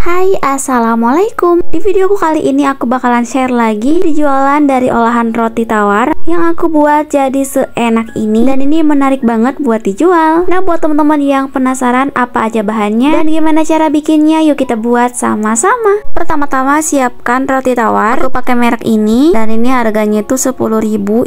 Hai assalamualaikum. Di videoku kali ini aku bakalan share lagi di jualan dari olahan roti tawar Yang aku buat jadi seenak ini. Dan ini menarik banget buat dijual. Nah buat teman-teman yang penasaran apa aja bahannya Dan gimana cara bikinnya yuk kita buat sama-sama. Pertama-tama siapkan roti tawar. Aku pakai merek ini. Dan ini harganya itu 10.000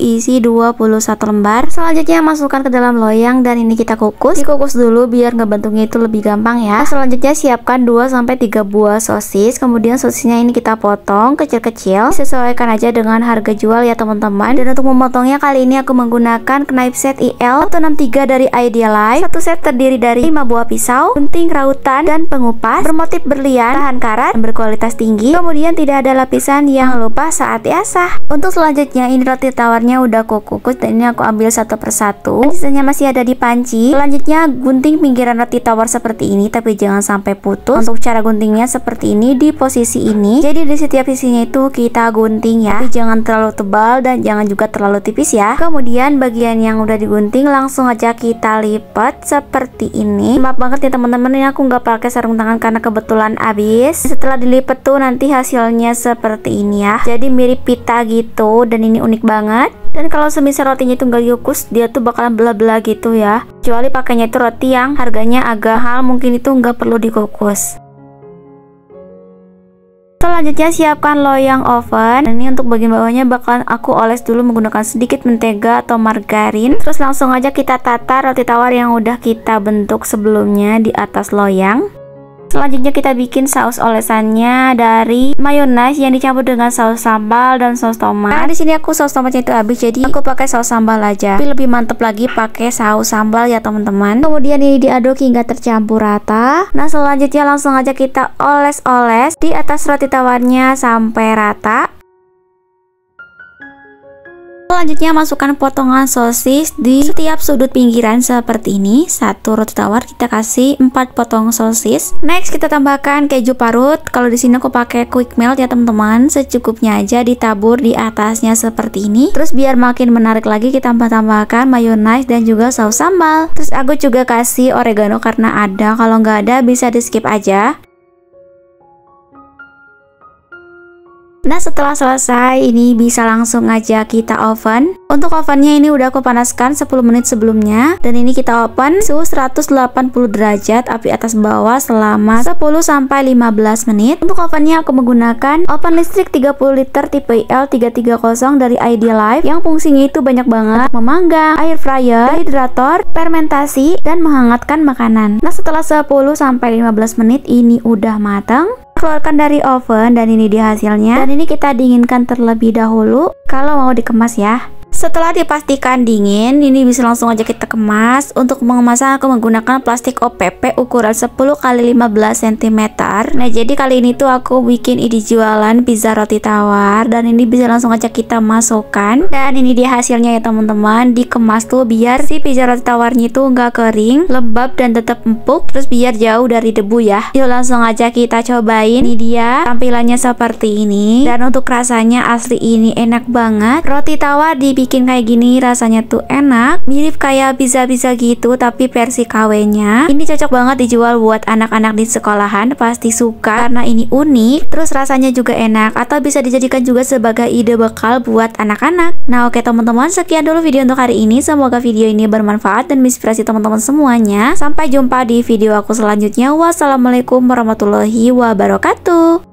isi 21 lembar. Selanjutnya masukkan ke dalam loyang Dan ini kita kukus. Dikukus dulu biar ngebentuknya itu lebih gampang ya. Selanjutnya siapkan 2-3 buah sosis kemudian sosisnya ini kita potong kecil-kecil sesuaikan aja dengan harga jual ya teman-teman. Dan untuk memotongnya kali ini aku menggunakan knife set IL 163 dari Idealife. Satu set terdiri dari 5 buah pisau gunting rautan dan pengupas bermotif berlian bahan karat dan berkualitas tinggi. Kemudian tidak ada lapisan yang lupa saat diasah. Untuk selanjutnya ini roti tawarnya udah aku kukus dan ini aku ambil satu persatu. Sisanya masih ada di panci. Selanjutnya gunting pinggiran roti tawar seperti ini tapi jangan sampai putus. Untuk cara gunting guntingnya seperti ini di posisi ini. Jadi di setiap sisinya itu kita gunting ya. Tapi jangan terlalu tebal dan jangan juga terlalu tipis ya. Kemudian bagian yang udah digunting langsung aja kita lipat seperti ini. Maaf banget ya teman-teman ini aku nggak pakai sarung tangan karena kebetulan habis. Setelah dilipat tuh nanti hasilnya seperti ini ya. Jadi mirip pita gitu dan ini unik banget. Dan kalau semisal rotinya itu nggak dikukus dia tuh bakalan belah-belah gitu ya. Kecuali pakainya itu roti yang harganya agak mahal mungkin itu nggak perlu dikukus Selanjutnya siapkan loyang oven. Ini untuk bagian bawahnya bakalan aku oles dulu menggunakan sedikit mentega atau margarin. Terus langsung aja kita tata roti tawar yang udah kita bentuk sebelumnya di atas loyang Selanjutnya kita bikin saus olesannya dari mayonnaise yang dicampur dengan saus sambal dan saus tomat. Nah, di sini aku saus tomatnya itu habis jadi aku pakai saus sambal aja. Tapi lebih mantep lagi pakai saus sambal ya teman-teman. Kemudian ini diaduk hingga tercampur rata. Nah, selanjutnya langsung aja kita oles-oles di atas roti tawarnya sampai rata. Selanjutnya masukkan potongan sosis di setiap sudut pinggiran seperti ini. Satu roti tawar kita kasih 4 potong sosis. Next kita tambahkan keju parut. Kalau di sini aku pakai quick melt ya teman-teman. Secukupnya aja ditabur di atasnya seperti ini. Terus biar makin menarik lagi kita tambah-tambahkan mayonnaise dan juga saus sambal. Terus aku juga kasih oregano karena ada. Kalau nggak ada bisa di skip aja. Nah setelah selesai ini bisa langsung aja kita oven. Untuk ovennya ini udah aku panaskan 10 menit sebelumnya. Dan ini kita open suhu 180 derajat api atas bawah selama 10-15 menit. Untuk ovennya aku menggunakan oven listrik 30 liter tipe IL330 dari Idealife Yang fungsinya itu banyak banget. Memanggang, air fryer, dehydrator, fermentasi, dan menghangatkan makanan. Nah setelah 10-15 menit ini udah matang keluarkan dari oven dan ini dia hasilnya. Dan ini kita dinginkan terlebih dahulu. Kalau mau dikemas ya setelah dipastikan dingin, ini bisa langsung aja kita kemas. Untuk mengemasnya aku menggunakan plastik OPP ukuran 10 x 15 cm. Nah, jadi kali ini tuh aku bikin ide jualan pizza roti tawar dan ini bisa langsung aja kita masukkan. Dan ini dia hasilnya ya teman-teman. Dikemas tuh biar si pizza roti tawarnya itu nggak kering, lembab dan tetap empuk. Terus biar jauh dari debu ya. Yuk langsung aja kita cobain. Ini dia tampilannya seperti ini. Dan untuk rasanya asli ini enak banget. Roti tawar dibikin bikin kayak gini rasanya tuh enak mirip kayak bisa-bisa gitu tapi versi KW nya ini cocok banget dijual buat anak-anak di sekolahan pasti suka karena ini unik terus rasanya juga enak atau bisa dijadikan juga sebagai ide bekal buat anak-anak. Nah oke teman-teman sekian dulu video untuk hari ini. Semoga video ini bermanfaat dan menginspirasi teman-teman semuanya. Sampai jumpa di video aku selanjutnya. Wassalamualaikum warahmatullahi wabarakatuh